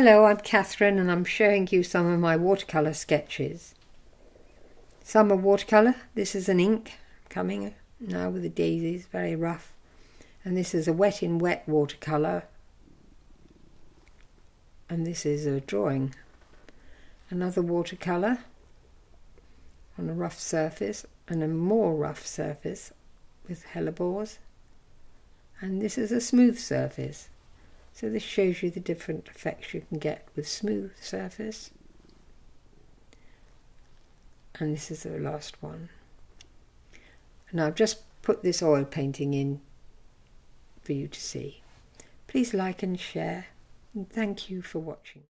Hello, I'm Kathryn and I'm showing you some of my watercolour sketches. Some are watercolour, this is an ink coming now with the daisies, very rough. And this is a wet in wet watercolour. And this is a drawing. Another watercolour on a rough surface and a more rough surface with hellebores. And this is a smooth surface. So this shows you the different effects you can get with smooth surface. And this is the last one. And I've just put this oil painting in for you to see. Please like and share. And thank you for watching.